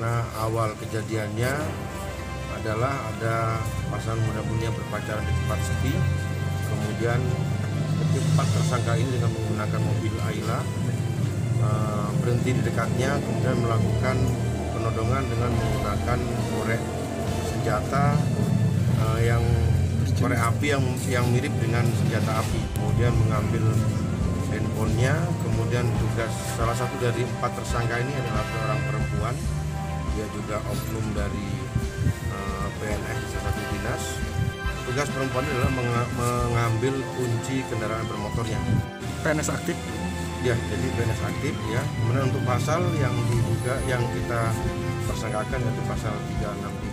Nah awal kejadiannya adalah ada pasangan muda-mudi yang berpacaran di tempat sepi. Kemudian keempat tersangka ini dengan menggunakan mobil Ayla eh, berhenti di dekatnya, kemudian melakukan penodongan dengan menggunakan korek senjata eh, yang korek api yang yang mirip dengan senjata api. Kemudian mengambil handphonenya, kemudian tugas salah satu dari empat tersangka ini adalah seorang perempuan, dia juga oknum dari eh, PNS salah satu dinas. Tugas perempuan adalah menga- mengambil kunci kendaraan bermotornya. PNS aktif Ya, jadi PNS aktif ya. Kemudian untuk pasal yang diduga yang kita tersangkakan yaitu pasal 365